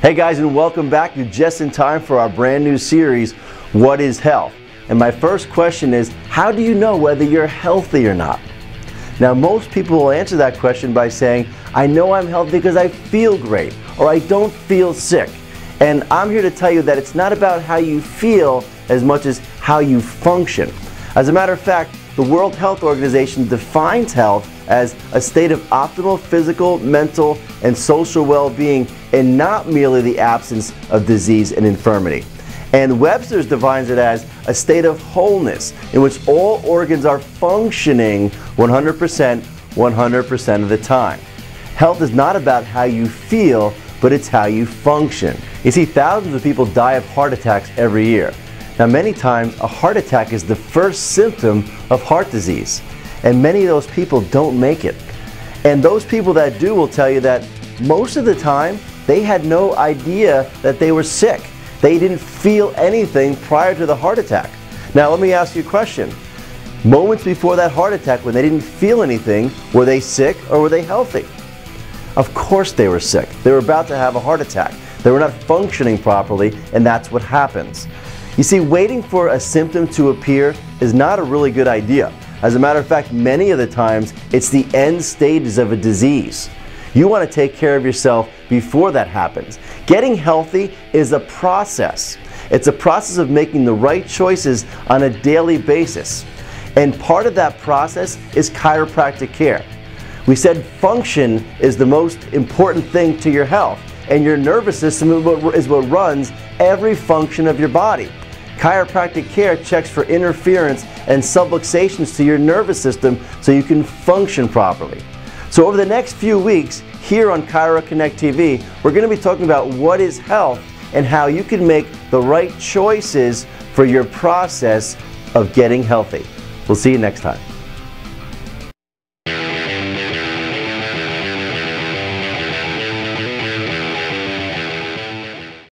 Hey guys, and welcome back. You're just in time for our brand new series, What is Health? And my first question is, how do you know whether you're healthy or not? Now, most people will answer that question by saying, I know I'm healthy because I feel great or I don't feel sick. And I'm here to tell you that it's not about how you feel as much as how you function. As a matter of fact, the World Health Organization defines health as a state of optimal physical, mental, and social well-being and not merely the absence of disease and infirmity. And Webster's defines it as a state of wholeness in which all organs are functioning 100%, 100% of the time. Health is not about how you feel, but it's how you function. You see, thousands of people die of heart attacks every year. Now, many times, a heart attack is the first symptom of heart disease, and many of those people don't make it. And those people that do will tell you that most of the time, they had no idea that they were sick. They didn't feel anything prior to the heart attack. Now, let me ask you a question. Moments before that heart attack, when they didn't feel anything, were they sick or were they healthy? Of course they were sick. They were about to have a heart attack. They were not functioning properly, and that's what happens. You see, waiting for a symptom to appear is not a really good idea. As a matter of fact, many of the times, it's the end stages of a disease. You want to take care of yourself before that happens. Getting healthy is a process. It's a process of making the right choices on a daily basis. And part of that process is chiropractic care. We said function is the most important thing to your health, and your nervous system is what runs every function of your body. Chiropractic care checks for interference and subluxations to your nervous system so you can function properly. So over the next few weeks, here on Chiro Connect TV, we're going to be talking about what is health and how you can make the right choices for your process of getting healthy. We'll see you next time.